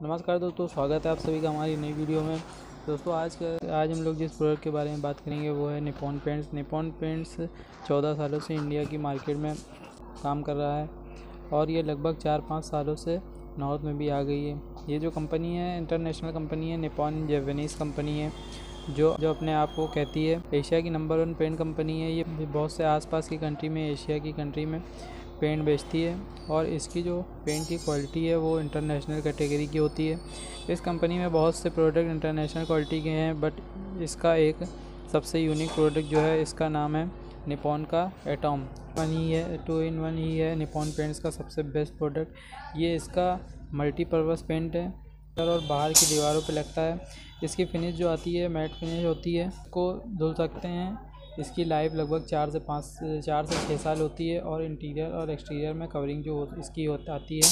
नमस्कार दोस्तों, स्वागत है आप सभी का हमारी नई वीडियो में। दोस्तों, आज का आज हम लोग जिस प्रोडक्ट के बारे में बात करेंगे, वो है निपॉन पेंट्स निपॉन पेंट्स चौदह सालों से इंडिया की मार्केट में काम कर रहा है और ये लगभग चार पाँच सालों से नॉर्थ में भी आ गई है। ये जो कंपनी है इंटरनेशनल कंपनी है निपॉन जेवनीस कंपनी है, जो जो अपने आप को कहती है, एशिया की नंबर वन पेंट कंपनी है। ये बहुत से आसपास की कंट्री में, एशिया की कंट्री में पेंट बेचती है और इसकी जो पेंट की क्वालिटी है वो इंटरनेशनल कैटेगरी की होती है। इस कंपनी में बहुत से प्रोडक्ट इंटरनेशनल क्वालिटी के हैं, बट इसका एक सबसे यूनिक प्रोडक्ट जो है, इसका नाम है निपॉन का एटॉम। वन ही है, टू इन वन ही है निपॉन पेंट्स का सबसे बेस्ट प्रोडक्ट। ये इसका मल्टीपर्पज़ पेंट है और बाहर की दीवारों पे लगता है। इसकी फिनिश जो आती है, मैट फिनिश होती है को धुल सकते हैं। इसकी लाइफ लगभग चार से पाँच, चार से छः साल होती है और इंटीरियर और एक्सटीरियर में कवरिंग जो इसकी हो, आती है।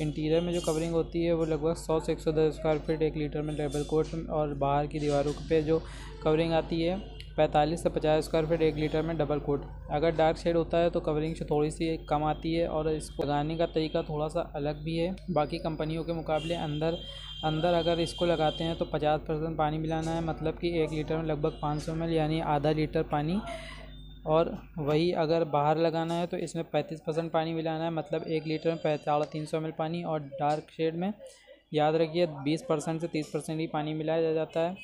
इंटीरियर में जो कवरिंग होती है, वो लगभग सौ से एक सौ दस स्क्वायर फीट एक लीटर में डबल कोट और बाहर की दीवारों पे जो कवरिंग आती है। पैंतालीस से पचास स्क्वायर फीट एक लीटर में डबल कोट अगर डार्क शेड होता है तो कवरिंग से थोड़ी सी कम आती है और इसको लगाने का तरीका थोड़ा सा अलग भी है। बाकी कंपनियों के मुकाबले अंदर अंदर अगर इसको लगाते हैं तो पचास परसेंट पानी मिलाना है मतलब कि एक लीटर में लगभग पाँच सौ एम यानी आधा लीटर पानी। और वही अगर बाहर लगाना है तो इसमें पैंतीस परसेंट पानी मिलाना है मतलब एक लीटर में साढ़े तीन सौ पानी। और डार्क शेड में याद रखिए, बीस परसेंट से तीस परसेंट ही पानी मिलाया जाता है।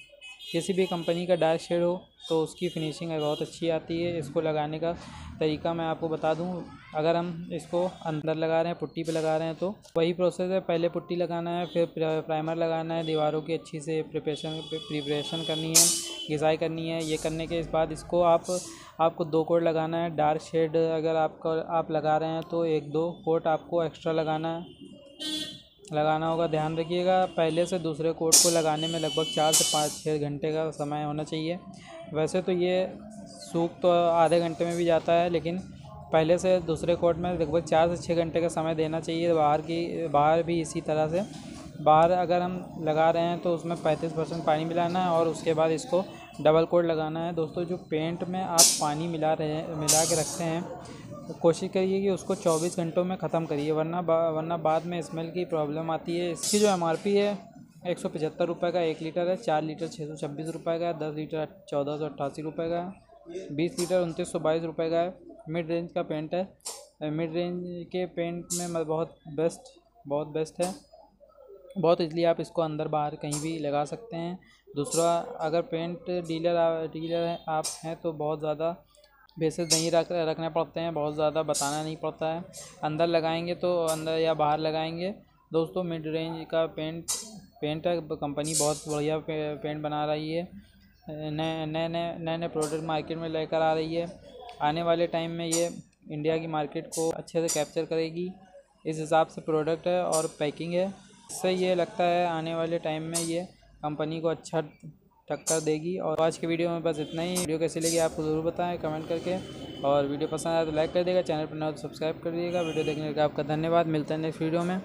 किसी भी कंपनी का डार्क शेड हो तो उसकी फिनिशिंग बहुत अच्छी आती है, इसको लगाने का तरीका मैं आपको बता दूँ। अगर हम इसको अंदर लगा रहे हैं, पुट्टी पे लगा रहे हैं तो वही प्रोसेस है। पहले पुट्टी लगाना है, फिर प्राइमर लगाना है, दीवारों की अच्छी से प्रिपरेशन प्रिपरेशन करनी है घिसाई करनी है। ये करने के इस बाद इसको आप, आपको दो कोट लगाना है। डार्क शेड अगर आपका, आप लगा रहे हैं तो एक दो कोट आपको एक्स्ट्रा लगाना है। लगाना होगा। ध्यान रखिएगा, पहले से दूसरे कोट को लगाने में लगभग चार से पाँच छः घंटे का समय होना चाहिए। वैसे तो ये सूख तो आधे घंटे में भी जाता है, लेकिन पहले से दूसरे कोट में लगभग चार से छः घंटे का समय देना चाहिए बाहर की, बाहर भी इसी तरह से। बाहर अगर हम लगा रहे हैं तो उसमें पैंतीस परसेंट पानी मिलाना है और उसके बाद इसको डबल कोट लगाना है। दोस्तों, जो पेंट में आप पानी मिला रहे मिला के रखते हैं कोशिश करिए कि उसको 24 घंटों में ख़त्म करिए वरना बा, वरना बाद में स्मेल की प्रॉब्लम आती है। इसकी जो एमआरपी है एक सौ पचहत्तर रुपये का एक लीटर है चार लीटर छः सौ छब्बीस रुपये का है दस लीटर चौदह सौ अट्ठासी रुपये का है बीस लीटर उनतीस सौ बाईस रुपये का है। मिड रेंज का पेंट है। मिड रेंज के पेंट में बहुत बेस्ट बहुत बेस्ट है। बहुत इसलिए आप इसको अंदर बाहर कहीं भी लगा सकते हैं। दूसरा अगर पेंट डीलर डीलर आप हैं तो बहुत ज़्यादा बेसिस नहीं रख रखने पड़ते हैं बहुत ज़्यादा बताना नहीं पड़ता है। अंदर लगाएँगे तो अंदर या बाहर लगाएँगे। दोस्तों मिड रेंज का पेंट पेंट कंपनी बहुत बढ़िया पे, पेंट बना रही है। नए नए नए नए नए प्रोडक्ट मार्केट में लेकर आ रही है। आने वाले टाइम में ये इंडिया की मार्केट को अच्छे से कैप्चर करेगी। इस हिसाब से प्रोडक्ट है और पैकिंग है। इससे ये लगता है आने वाले टाइम में ये कंपनी को अच्छा टक्कर देगी। और आज की वीडियो में बस इतना ही। वीडियो कैसी लगी आपको ज़रूर बताएँ कमेंट करके। और वीडियो पसंद आए तो लाइक कर देगा, चैनल पर ना तो सब्सक्राइब कर दिएगा। वीडियो देखने का आपका धन्यवाद। मिलता है नेक्स्ट वीडियो में।